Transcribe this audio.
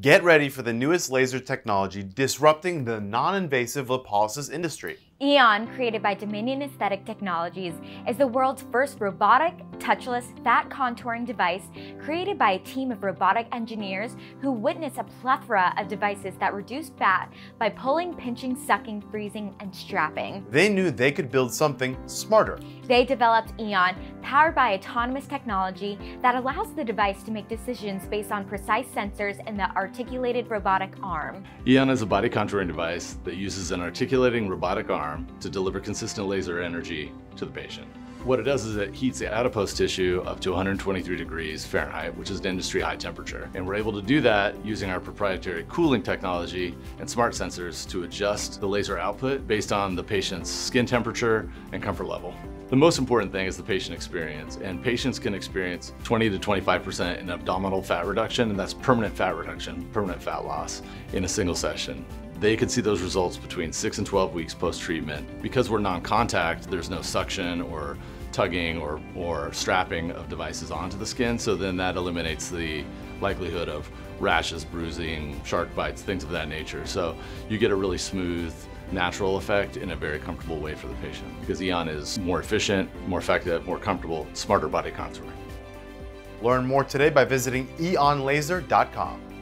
Get ready for the newest laser technology disrupting the non-invasive lipolysis industry. Eon, created by Dominion Aesthetic Technologies, is the world's first robotic, touchless, fat contouring device created by a team of robotic engineers who witnessed a plethora of devices that reduce fat by pulling, pinching, sucking, freezing, and strapping. They knew they could build something smarter. They developed Eon, powered by autonomous technology that allows the device to make decisions based on precise sensors in the articulated robotic arm. Eon is a body contouring device that uses an articulating robotic arm arm to deliver consistent laser energy to the patient. What it does is it heats the adipose tissue up to 123 degrees Fahrenheit, which is an industry high temperature. And we're able to do that using our proprietary cooling technology and smart sensors to adjust the laser output based on the patient's skin temperature and comfort level. The most important thing is the patient experience, and patients can experience 20 to 25% in abdominal fat reduction, and that's permanent fat reduction, permanent fat loss in a single session they could see those results between 6 and 12 weeks post-treatment. Because we're non-contact, there's no suction or tugging or, or strapping of devices onto the skin, so then that eliminates the likelihood of rashes, bruising, shark bites, things of that nature. So you get a really smooth, natural effect in a very comfortable way for the patient because Eon is more efficient, more effective, more comfortable, smarter body contouring. Learn more today by visiting eonlaser.com.